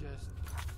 just